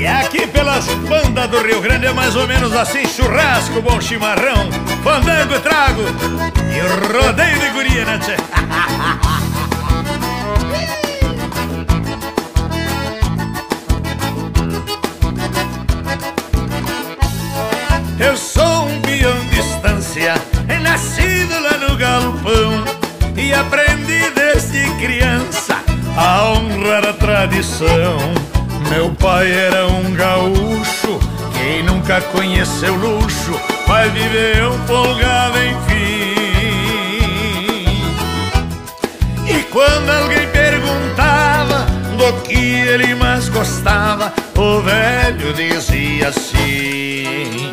E aqui pelas bandas do Rio Grande é mais ou menos assim: churrasco, bom chimarrão, fandango, trago e rodeio de guria, né, tchê? Eu sou um peão de estância, nascido lá no galpão E aprendi desde criança a honrar a tradição Meu pai era um gaúcho, quem nunca conheceu luxo Vai viver um folgado enfim. E quando alguém perguntava do que ele mais gostava O velho dizia assim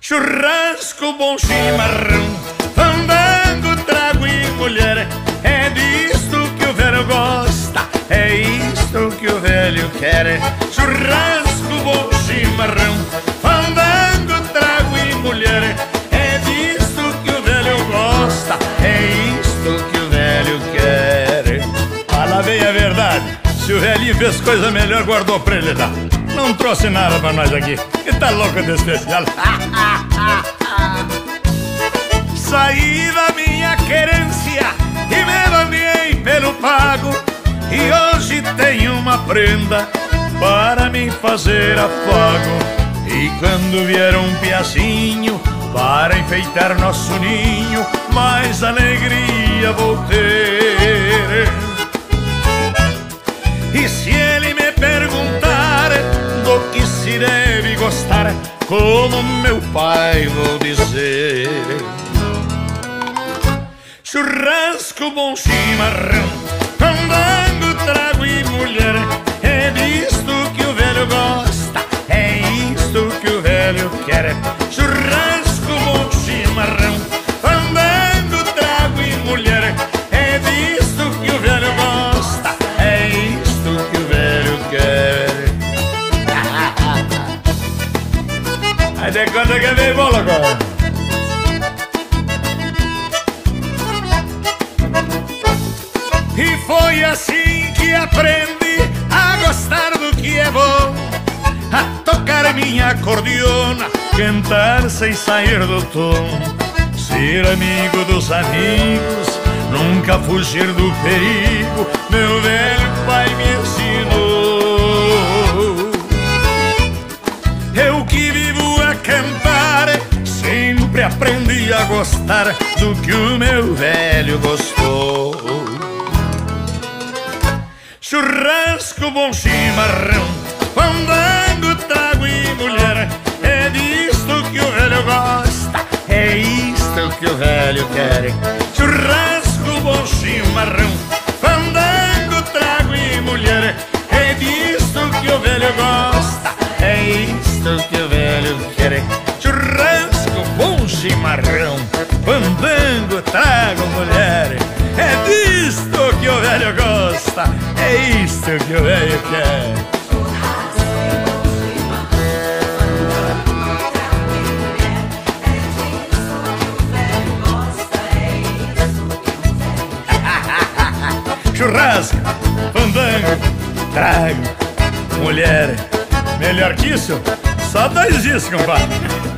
Churrasco, bom chimarrão, velho. Churrasco, bom chimarrão, fandango, trago e mulher. É disto que o velho gosta, é isto que o velho quer. Fala bem a verdade, se o velhinho fez coisa melhor, guardou pra ele dar. Não trouxe nada pra nós aqui. E tá louco de especial. Saí da minha querência e me banhei pelo pago. E hoje tenho prenda para me fazer afago. E quando vier um piacinho para enfeitar nosso ninho, mais alegria vou ter. E se ele me perguntar do que se deve gostar, como meu pai vou dizer. Churrasco, bom chimarrão, Que? E foi assim que aprendi a gostar do que é bom A tocar minha acordeona, cantar sem sair do tom Ser amigo dos amigos, nunca fugir do perigo. Meu velho pai me ensinou sempre aprendi a gostar Do que o meu velho gostou Churrasco, bom chimarrão, fandango, trago e mulher. É disto que o velho gosta, é isto que o velho quer. Trago mulher. É disto que o velho gosta, é isto que o velho quer. Churrasco, fandango, trago, mulher. Melhor que isso? Só dois dias, compadre.